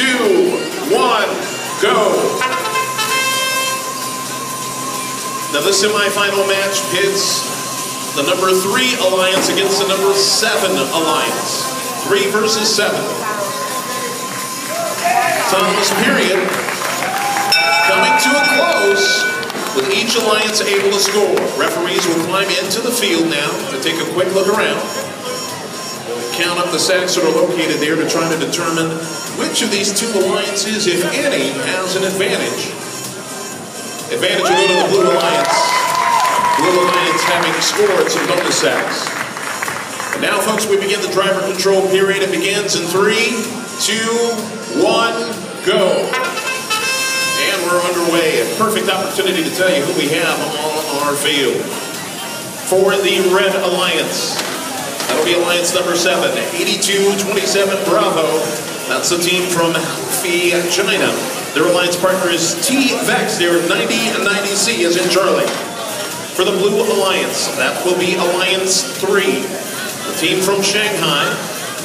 two, one, go. Now the semifinal match pits the number three alliance against the number seven alliance. Three versus seven. autonomous period coming to a close with each alliance able to score. Referees will climb into the field now to take a quick look around. Count up the sacks that are located there to try to determine which of these two alliances, if any, has an advantage. Advantage will go to the Blue Alliance. Blue Alliance having scored some bonus sacks. And now, folks, we begin the driver control period. It begins in three, two, one, go. And we're underway. A perfect opportunity to tell you who we have on our field. For the Red Alliance, That'll be Alliance number seven, 8227 Bravo. That's the team from Fee, China. Their alliance partner is T-Vex. They're 90 and 90C as in Charlie. For the Blue Alliance, that will be Alliance 3. The team from Shanghai,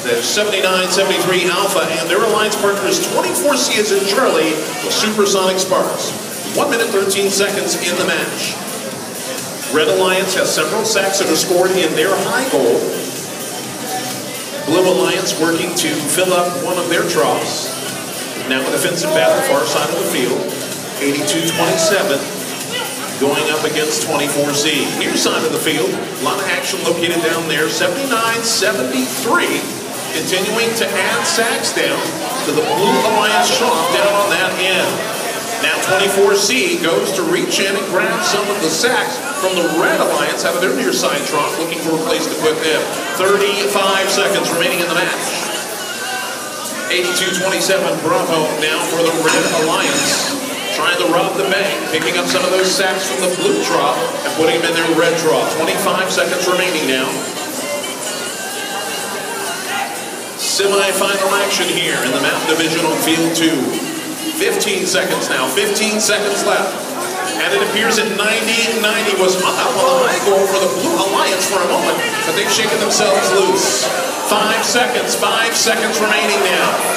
they're 7973 Alpha, and their alliance partner is 24C as in Charlie with Supersonic Sparks. 1 minute 13 seconds in the match. Red Alliance has several sacks that are scored in their high goal. Blue Alliance working to fill up one of their troughs. Now a defensive battle, far side of the field. 82-27 going up against 24C. Near side of the field, a lot of action located down there. 79-73 continuing to add sacks down to the Blue Alliance trough down on that end. Now 24C goes to reach in and grab some of the sacks from the Red Alliance out of their near side trough, looking for a place to put them. 35 seconds remaining in the match. 82-27 Bravo now for the Red Alliance. Trying to rob the bank, picking up some of those sacks from the blue trough and putting them in their red trough. 25 seconds remaining now. Semi-final action here in the Mountain Division on Field 2. 15 seconds now, 15 seconds left. And it appears that 90-90 was up on the high goal for the Blue Alliance for a moment, but they've shaken themselves loose. Five seconds, five seconds remaining now.